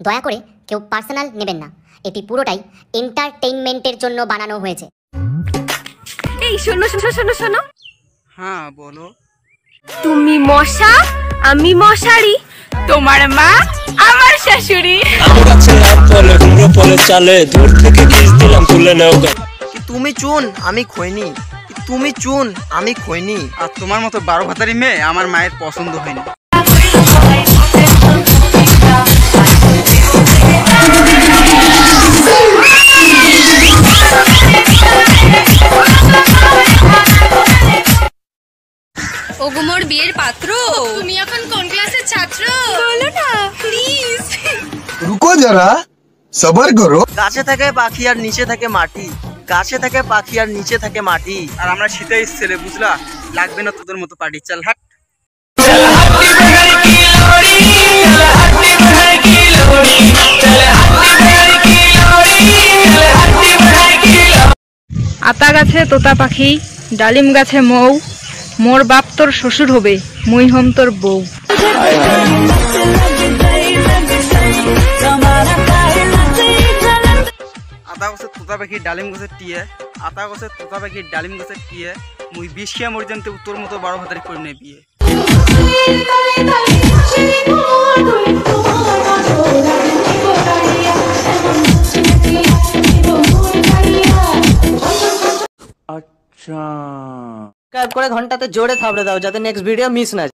দয়া করে কেউ পার্সোনাল নেবেন না। এটি পুরোটাই এন্টারটেইনমেন্টের জন্য বানানো হয়েছে। এই শোনো শোনো শোনো শোনো। হ্যাঁ বলো। তুমি মশা আমি মশারি। তোমার মা আমার শাশুড়ি। আম গাছে আম ফলে কুমড়ো চালে দূর থেকে কিস দিলাম তুলে নেও গা। তুমি চুন? আমি খৈনি কি তুমি চুন? আমি খৈনি আর তোমার মতো বারো ভাতারি মেয়ে আমার মায়ের পছন্দ হয়নি। ওগুমোর বিয়ের পাত্র? তুমি এখন কোন ক্লাসের ছাত্র? বলো না প্লিজ রুকো যারা সবার করো। গাছে থাকে পাখি আর নিচে থাকে মাটি। গাছে থাকে পাখি আর নিচে থাকে মাটি। আর আমরা শীতেই ছেলে বুঝলা? লাগবে না তোদের মতো পাটি চল হাট। আতা গাছে তোতা পাখি ডালিম গাছে মৌ মোর বাপ তোর শ্বশুর হবে মুই হম তোর বউ। আতা গছের তোতা পাখি ডালিম গছের টিয়ে। আতা গছের তোতা পাখি ডালিম গছের টিয়ে। মুই বিষ খেয়ে মরি জানতে তোর মতো বারো ভাতারি করে নে বিয়ে। সাবস্ক্রাইব করে ঘন্টাতে জোরে থাবড়ে দাও যাতে নেক্সট ভিডিও মিস না।